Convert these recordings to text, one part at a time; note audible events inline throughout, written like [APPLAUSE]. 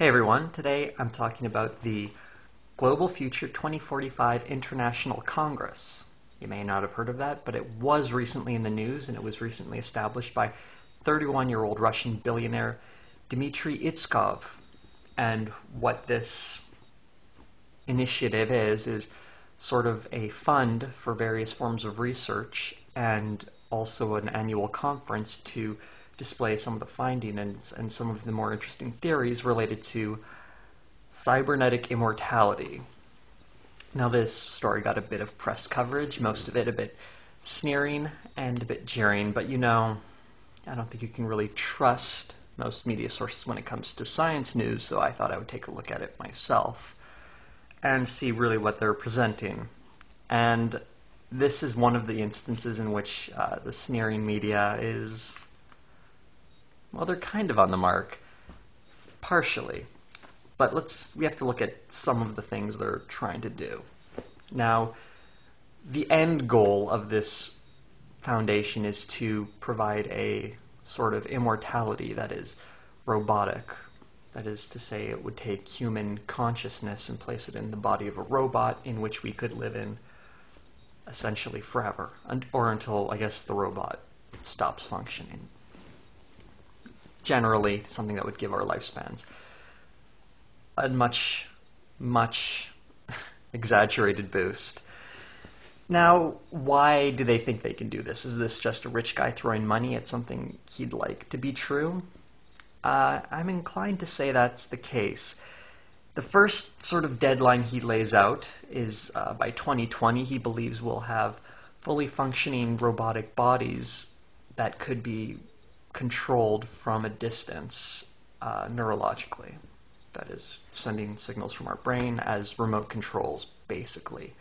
Hey everyone, today I'm talking about the Global Future 2045 International Congress. You may not have heard of that, but it was recently in the news and it was recently established by 31 year old Russian billionaire Dmitry Itskov. And what this initiative is, is sort of a fund for various forms of research and also an annual conference to display some of the findings and, some of the more interesting theories related to cybernetic immortality. Now, this story got a bit of press coverage, most of it a bit sneering and a bit jeering, but you know, I don't think you can really trust most media sources when it comes to science news, so I thought I would take a look at it myself and see really what they're presenting. And this is one of the instances in which uh, the sneering media is well, they're kind of on the mark, partially. But let's we have to look at some of the things they're trying to do. Now, the end goal of this foundation is to provide a sort of immortality that is robotic. That is to say, it would take human consciousness and place it in the body of a robot in which we could live in essentially forever, or until, I guess, the robot stops functioning generally something that would give our lifespans a much, much [LAUGHS] exaggerated boost. Now, why do they think they can do this? Is this just a rich guy throwing money at something he'd like to be true? Uh, I'm inclined to say that's the case. The first sort of deadline he lays out is uh, by 2020, he believes we'll have fully functioning robotic bodies that could be controlled from a distance uh, neurologically. That is, sending signals from our brain as remote controls, basically.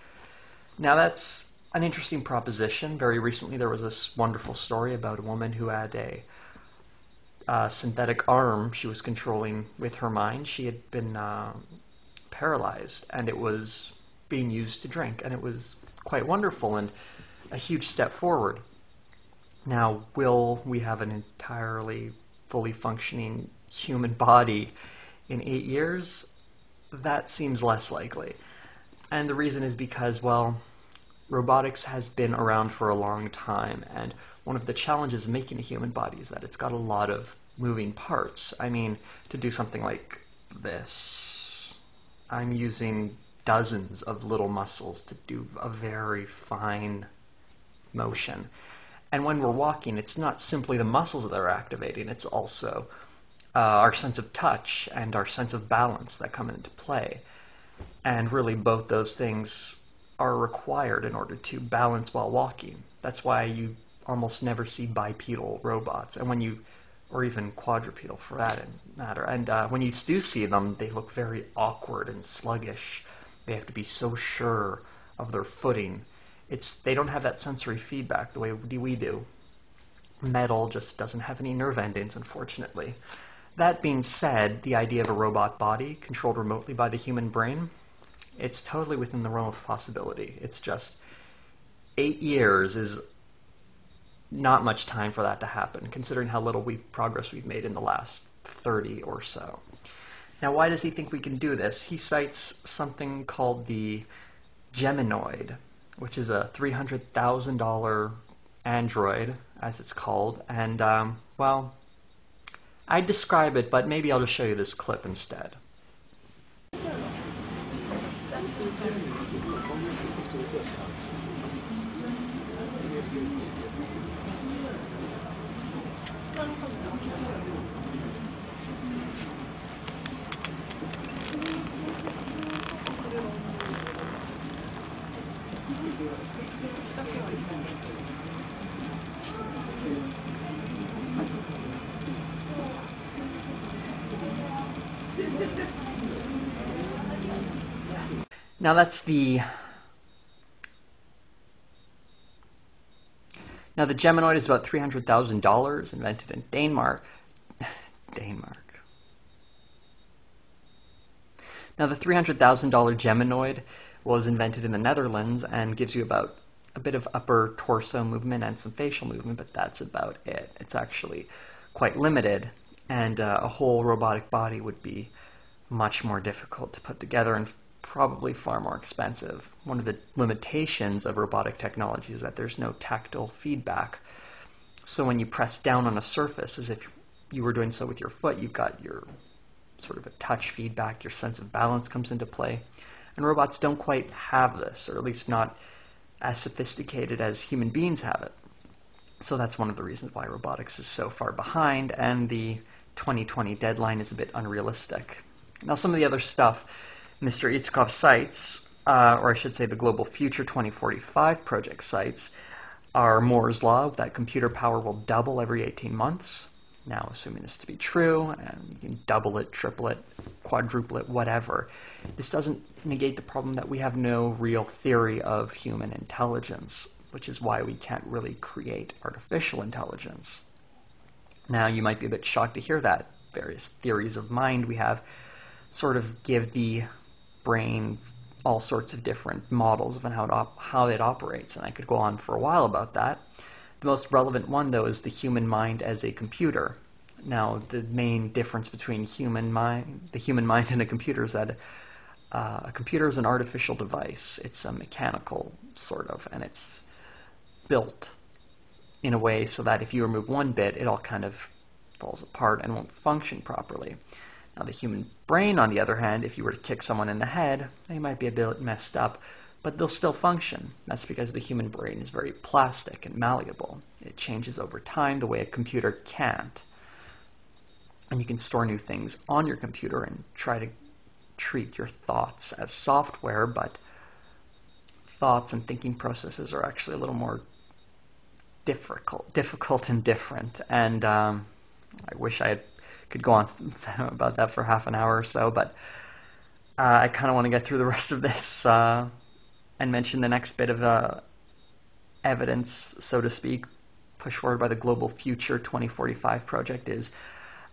Now, that's an interesting proposition. Very recently, there was this wonderful story about a woman who had a uh, synthetic arm she was controlling with her mind. She had been uh, paralyzed, and it was being used to drink, and it was quite wonderful and a huge step forward. Now, will we have an entirely fully functioning human body in eight years? That seems less likely. And the reason is because, well, robotics has been around for a long time, and one of the challenges of making a human body is that it's got a lot of moving parts. I mean, to do something like this, I'm using dozens of little muscles to do a very fine motion. And when we're walking, it's not simply the muscles that are activating, it's also uh, our sense of touch and our sense of balance that come into play. And really, both those things are required in order to balance while walking. That's why you almost never see bipedal robots. And when you, or even quadrupedal for that matter, and uh, when you do see them, they look very awkward and sluggish. They have to be so sure of their footing it's they don't have that sensory feedback the way we do. Metal just doesn't have any nerve endings, unfortunately. That being said, the idea of a robot body controlled remotely by the human brain, it's totally within the realm of possibility. It's just eight years is not much time for that to happen, considering how little we've, progress we've made in the last 30 or so. Now, why does he think we can do this? He cites something called the Geminoid, which is a $300,000 Android, as it's called. And, um, well, I'd describe it, but maybe I'll just show you this clip instead. Now that's the Now the Geminoid is about $300,000 invented in Denmark. Denmark. Now the $300,000 Geminoid was invented in the Netherlands and gives you about a bit of upper torso movement and some facial movement, but that's about it. It's actually quite limited, and uh, a whole robotic body would be much more difficult to put together and probably far more expensive. One of the limitations of robotic technology is that there's no tactile feedback. So when you press down on a surface, as if you were doing so with your foot, you've got your sort of a touch feedback, your sense of balance comes into play. And robots don't quite have this, or at least not as sophisticated as human beings have it. So that's one of the reasons why robotics is so far behind, and the 2020 deadline is a bit unrealistic. Now, some of the other stuff Mr. Itskov cites, uh, or I should say the Global Future 2045 project cites, are Moore's Law, that computer power will double every 18 months. Now, assuming this to be true, and you can double it, triple it, quadruple it, whatever, this doesn't negate the problem that we have no real theory of human intelligence which is why we can't really create artificial intelligence. Now, you might be a bit shocked to hear that. Various theories of mind we have sort of give the brain all sorts of different models of how it, how it operates, and I could go on for a while about that. The most relevant one, though, is the human mind as a computer. Now, the main difference between human mind, the human mind, and a computer is that uh, a computer is an artificial device. It's a mechanical sort of, and it's built in a way so that if you remove one bit, it all kind of falls apart and won't function properly. Now, the human brain, on the other hand, if you were to kick someone in the head, they might be a bit messed up, but they'll still function. That's because the human brain is very plastic and malleable. It changes over time the way a computer can't. And you can store new things on your computer and try to treat your thoughts as software, but thoughts and thinking processes are actually a little more difficult, difficult and different. And um, I wish I had, could go on [LAUGHS] about that for half an hour or so, but uh, I kind of want to get through the rest of this uh, and mention the next bit of uh, evidence, so to speak, pushed forward by the Global Future 2045 project is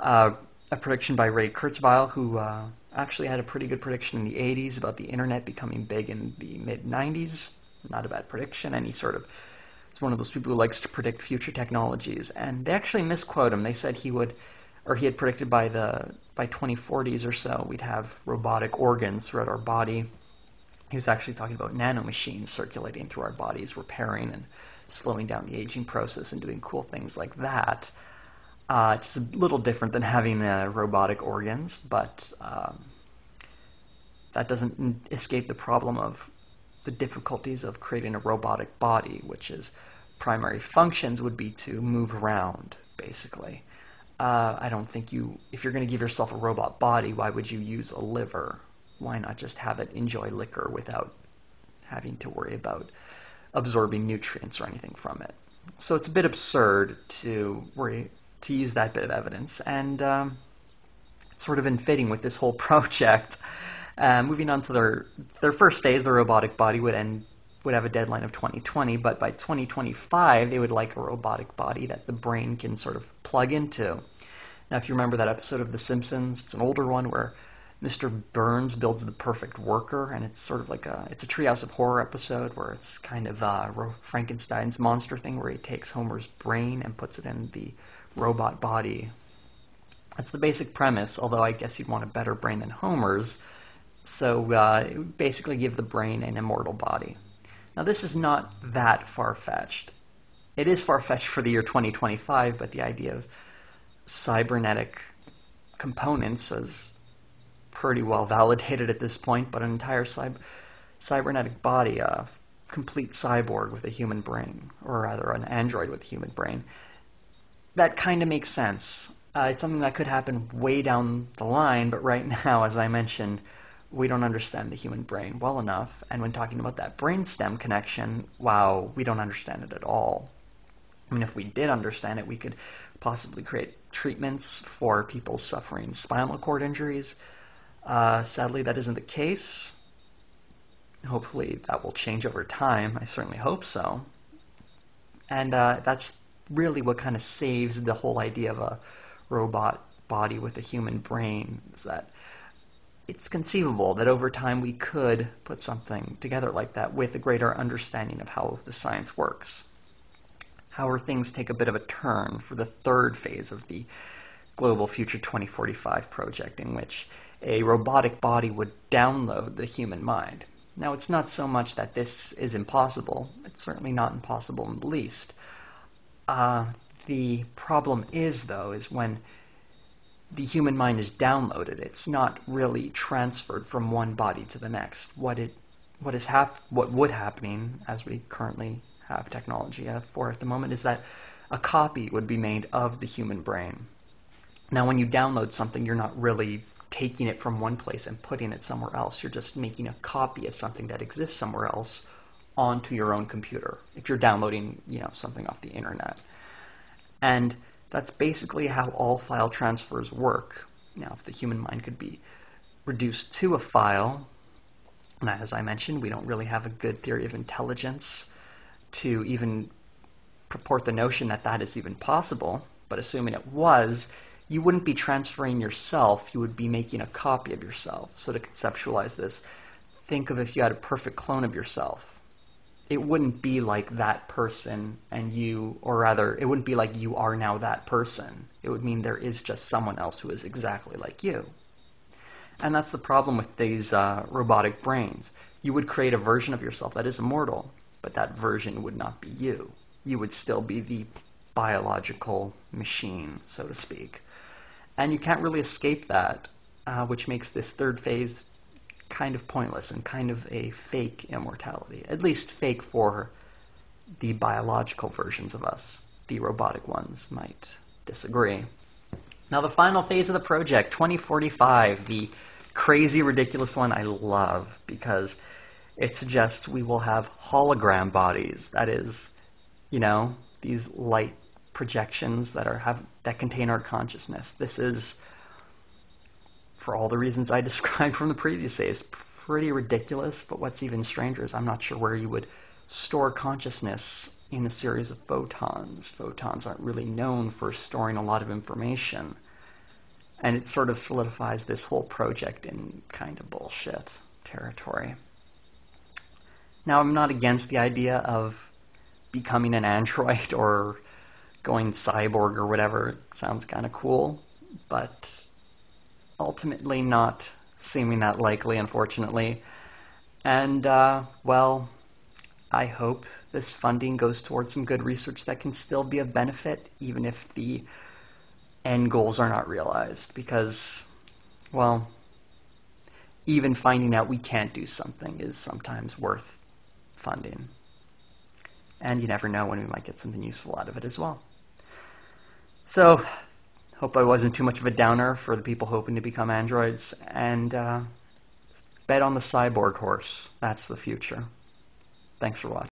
uh, a prediction by Ray Kurzweil, who uh, actually had a pretty good prediction in the 80s about the internet becoming big in the mid 90s. Not a bad prediction, he sort of He's one of those people who likes to predict future technologies, and they actually misquote him. They said he would, or he had predicted by the by 2040s or so, we'd have robotic organs throughout our body. He was actually talking about nanomachines circulating through our bodies, repairing and slowing down the aging process and doing cool things like that. Uh, just a little different than having uh, robotic organs, but um, that doesn't escape the problem of the difficulties of creating a robotic body, which is primary functions would be to move around, basically. Uh, I don't think you, if you're going to give yourself a robot body, why would you use a liver? Why not just have it enjoy liquor without having to worry about absorbing nutrients or anything from it? So it's a bit absurd to worry to use that bit of evidence, and um, it's sort of in fitting with this whole [LAUGHS] project. Uh, moving on to their their first phase, the robotic body would end would have a deadline of 2020, but by 2025 they would like a robotic body that the brain can sort of plug into. Now, if you remember that episode of The Simpsons, it's an older one where Mr. Burns builds the perfect worker, and it's sort of like a it's a Treehouse of Horror episode where it's kind of uh, Frankenstein's monster thing where he takes Homer's brain and puts it in the robot body. That's the basic premise, although I guess you'd want a better brain than Homer's. So uh, basically give the brain an immortal body. Now this is not that far-fetched. It is far-fetched for the year 2025, but the idea of cybernetic components is pretty well validated at this point, but an entire cyber, cybernetic body, a complete cyborg with a human brain, or rather an android with a human brain, that kind of makes sense. Uh, it's something that could happen way down the line, but right [LAUGHS] now, as I mentioned, we don't understand the human brain well enough. And when talking about that brainstem connection, wow, we don't understand it at all. I mean, if we did understand it, we could possibly create treatments for people suffering spinal cord injuries. Uh, sadly, that isn't the case. Hopefully, that will change over time. I certainly hope so. And uh, that's really what kind of saves the whole idea of a robot body with a human brain. Is that it's conceivable that over time we could put something together like that with a greater understanding of how the science works. However, things take a bit of a turn for the third phase of the Global Future 2045 project in which a robotic body would download the human mind. Now, it's not so much that this is impossible. It's certainly not impossible in the least. Uh, the problem is, though, is when the human mind is downloaded. It's not really transferred from one body to the next. What it, what is hap- what would happening as we currently have technology for at the moment is that a copy would be made of the human brain. Now, when you download something, you're not really taking it from one place and putting it somewhere else. You're just making a copy of something that exists somewhere else onto your own computer. If you're downloading, you know, something off the internet. And that's basically how all file transfers work. Now, if the human mind could be reduced to a file, and as I mentioned, we don't really have a good theory of intelligence to even purport the notion that that is even possible, but assuming it was, you wouldn't be transferring yourself, you would be making a copy of yourself. So to conceptualize this, think of if you had a perfect clone of yourself. It wouldn't be like that person and you, or rather, it wouldn't be like you are now that person. It would mean there is just someone else who is exactly like you. And that's the problem with these uh, robotic brains. You would create a version of yourself that is immortal, but that version would not be you. You would still be the biological machine, so to speak. And you can't really escape that, uh, which makes this third phase kind of pointless and kind of a fake immortality. At least fake for the biological versions of us. The robotic ones might disagree. Now, the final phase of the project, 2045, the crazy, ridiculous one I love because it suggests we will have hologram bodies. That is, you know, these light projections that are have that contain our consciousness. This is, for all the reasons I [LAUGHS] described from the previous phase, pretty ridiculous. But what's even stranger is I'm not sure where you would store consciousness in a series of photons. Photons aren't really known for storing a lot of information. And it sort of solidifies this whole project in kind of bullshit territory. Now, I'm not against the idea of becoming an android [LAUGHS] or going cyborg or whatever It sounds kind of cool, but ultimately not seeming that likely, unfortunately. And, uh, well, I hope this funding goes towards some good research that can still be of benefit, even if the end goals are not realized. Because, well, even finding out we can't do something is sometimes worth funding. And you never know when we might get something useful out of it as well. So, hope I wasn't too much of a downer for the people hoping to become androids, and uh, bet on the cyborg horse. That's the future. Thanks for watching.